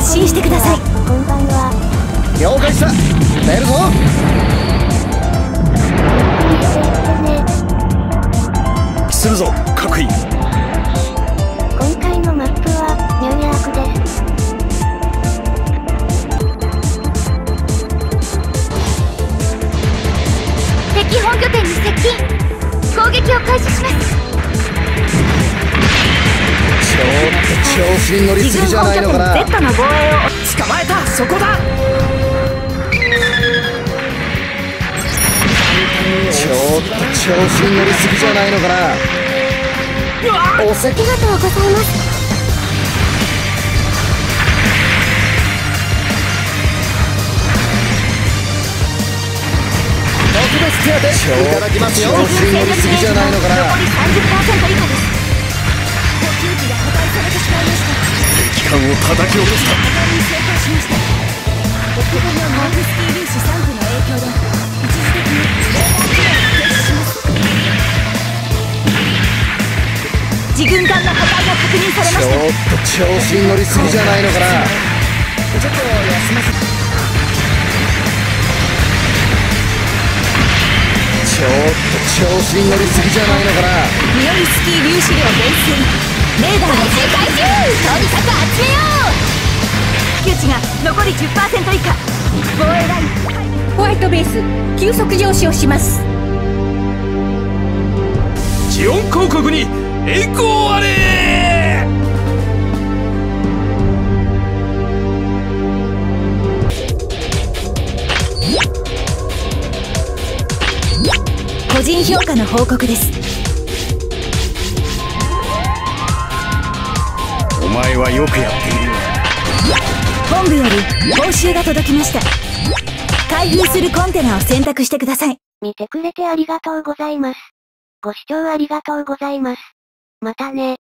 発進してください。了解した。出るぞ。するぞ各位。今回のマップはニューヤークで。す敵本拠点に接近。攻撃を開始します子に乗りすぎじゃないのかな Z の防衛を捕まえたそこだちょっと調子に乗りすぎじゃないのかなおせありがとうございます特別手当ていただきますよ調子に乗りすぎじゃないのかな。敵艦を叩き落とした破壊に成功しました北部のモーフスキー粒子3部の影響で一時的にレーダー機能が停止します自軍艦の破壊が確認されまちょっと調子に乗りすぎじゃないのかな。ちょっと休ませちょっと調子に乗りすぎじゃないのかなミオリスキー粒子量減衰レーダーの世界中とにかく集めよう。窮地が残り10%以下。防衛ライン。ホワイトベース急速上昇します。ジオン広告に栄光あれ！個人評価の報告です前はよくやっている本部より報酬が届きました開封するコンテナを選択してください見てくれてありがとうございます。ご視聴ありがとうございます。またね。